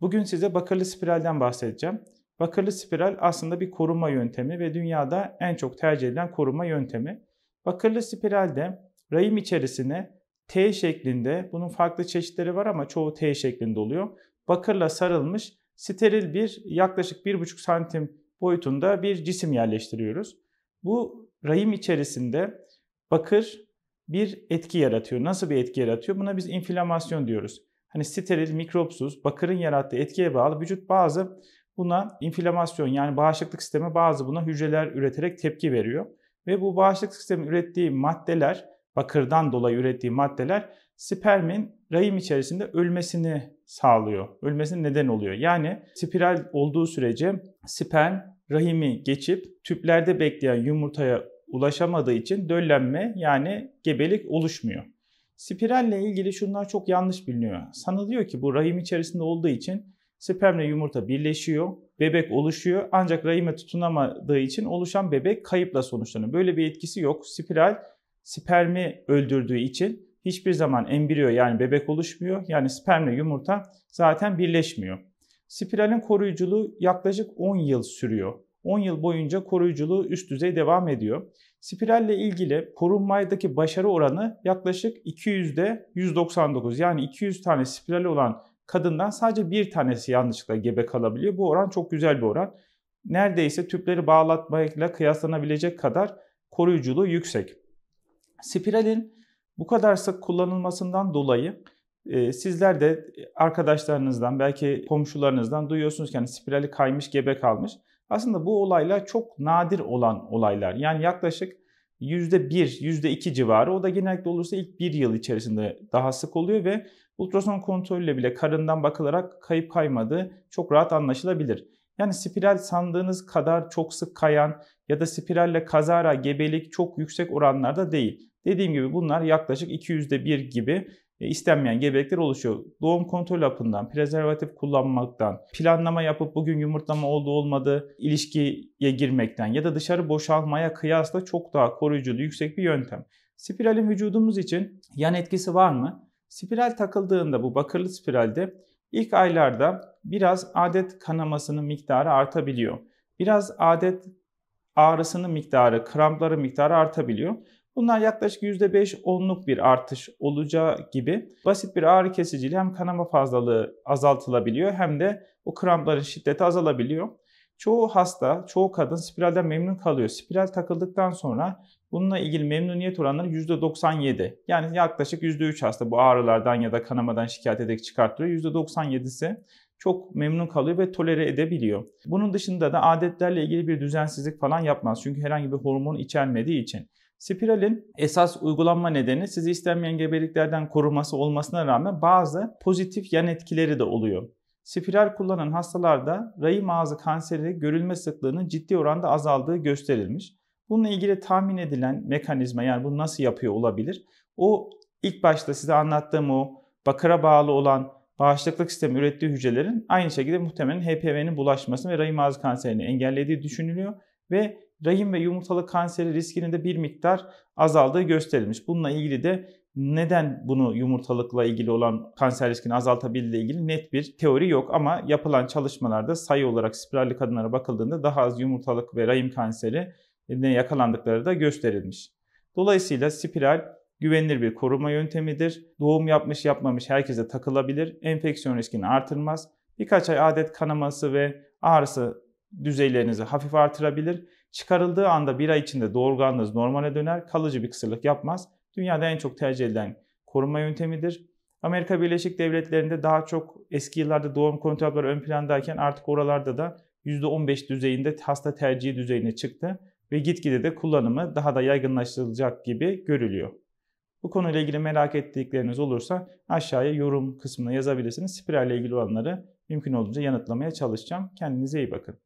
Bugün size bakırlı spiralden bahsedeceğim. Bakırlı spiral aslında bir koruma yöntemi ve dünyada en çok tercih edilen koruma yöntemi. Bakırlı spiralde rahim içerisine T şeklinde, bunun farklı çeşitleri var ama çoğu T şeklinde oluyor. Bakırla sarılmış steril bir yaklaşık 1,5 santim boyutunda bir cisim yerleştiriyoruz. Bu rahim içerisinde bakır bir etki yaratıyor. Nasıl bir etki yaratıyor? Buna biz inflamasyon diyoruz. Hani steril, mikropsuz, bakırın yarattığı etkiye bağlı vücut bazı buna inflamasyon yani bağışıklık sistemi bazı buna hücreler üreterek tepki veriyor. Ve bu bağışıklık sistemi ürettiği maddeler, bakırdan dolayı ürettiği maddeler spermin rahim içerisinde ölmesini sağlıyor. Ölmesine neden oluyor. Yani spiral olduğu sürece sperm rahimi geçip tüplerde bekleyen yumurtaya ulaşamadığı için döllenme yani gebelik oluşmuyor. Spiralle ilgili şunlar çok yanlış biliniyor. Sanılıyor ki bu rahim içerisinde olduğu için spermle yumurta birleşiyor, bebek oluşuyor ancak rahime tutunamadığı için oluşan bebek kayıpla sonuçlanıyor. Böyle bir etkisi yok. Spiral spermi öldürdüğü için hiçbir zaman embriyo yani bebek oluşmuyor. Yani spermle yumurta zaten birleşmiyor. Spiralin koruyuculuğu yaklaşık 10 yıl sürüyor. 10 yıl boyunca koruyuculuğu üst düzey devam ediyor. Spiralle ilgili korunmadaki başarı oranı yaklaşık 200'de 199. Yani 200 tane spirali olan kadından sadece bir tanesi yanlışlıkla gebe kalabiliyor. Bu oran çok güzel bir oran. Neredeyse tüpleri bağlatmayla kıyaslanabilecek kadar koruyuculuğu yüksek. Spiralin bu kadar sık kullanılmasından dolayı e, sizler de arkadaşlarınızdan belki komşularınızdan duyuyorsunuz ki yani spirali kaymış gebe kalmış. Aslında bu olaylar çok nadir olan olaylar. Yani yaklaşık %1, %2 civarı. O da genellikle olursa ilk bir yıl içerisinde daha sık oluyor ve ultrason kontrolüyle bile karından bakılarak kayıp kaymadığı çok rahat anlaşılabilir. Yani spiral sandığınız kadar çok sık kayan ya da spiralle kazara gebelik çok yüksek oranlarda değil. Dediğim gibi bunlar yaklaşık 200'de 1 gibi istenmeyen gebelikler oluşuyor. Doğum kontrol hapından, prezervatif kullanmaktan, planlama yapıp bugün yumurtlama oldu olmadı ilişkiye girmekten ya da dışarı boşalmaya kıyasla çok daha koruyuculuğu yüksek bir yöntem. Spiralin vücudumuz için yan etkisi var mı? Spiral takıldığında bu bakırlı spiralde ilk aylarda biraz adet kanamasının miktarı artabiliyor. Biraz adet ağrısının miktarı, krampları miktarı artabiliyor. Bunlar yaklaşık %5-10'luk bir artış olacağı gibi basit bir ağrı kesiciyle hem kanama fazlalığı azaltılabiliyor hem de o krampların şiddeti azalabiliyor. Çoğu hasta, çoğu kadın spiralden memnun kalıyor. Spiral takıldıktan sonra bununla ilgili memnuniyet oranları %97. Yani yaklaşık %3 hasta bu ağrılardan ya da kanamadan şikayet ederek çıkartılıyor. %97'si çok memnun kalıyor ve tolere edebiliyor. Bunun dışında da adetlerle ilgili bir düzensizlik falan yapmaz. Çünkü herhangi bir hormon içermediği için. Spiralin esas uygulanma nedeni sizi istenmeyen gebeliklerden koruması olmasına rağmen bazı pozitif yan etkileri de oluyor. Spiral kullanan hastalarda rahim ağzı kanseri görülme sıklığının ciddi oranda azaldığı gösterilmiş. Bununla ilgili tahmin edilen mekanizma yani bunu nasıl yapıyor olabilir? O ilk başta size anlattığım o bakıra bağlı olan bağışıklık sistemi ürettiği hücrelerin aynı şekilde muhtemelen HPV'nin bulaşmasını ve rahim ağzı kanserini engellediği düşünülüyor ve rahim ve yumurtalık kanseri riskinin de bir miktar azaldığı gösterilmiş. Bununla ilgili de neden bunu yumurtalıkla ilgili olan kanser riskini azaltabildiği ilgili net bir teori yok ama yapılan çalışmalarda sayı olarak spiralli kadınlara bakıldığında daha az yumurtalık ve rahim kanseri yakalandıkları da gösterilmiş. Dolayısıyla spiral güvenilir bir koruma yöntemidir. Doğum yapmış yapmamış herkese takılabilir. Enfeksiyon riskini artırmaz. Birkaç ay adet kanaması ve ağrısı düzeylerinizi hafif artırabilir. Çıkarıldığı anda bir ay içinde doğurganlığınız normale döner, kalıcı bir kısırlık yapmaz. Dünyada en çok tercih edilen koruma yöntemidir. Amerika Birleşik Devletleri'nde daha çok eski yıllarda doğum kontrolleri ön plandayken artık oralarda da %15 düzeyinde hasta tercihi düzeyine çıktı ve gitgide de kullanımı daha da yaygınlaştırılacak gibi görülüyor. Bu konuyla ilgili merak ettikleriniz olursa aşağıya yorum kısmına yazabilirsiniz. Spiral ile ilgili olanları mümkün olduğunca yanıtlamaya çalışacağım. Kendinize iyi bakın.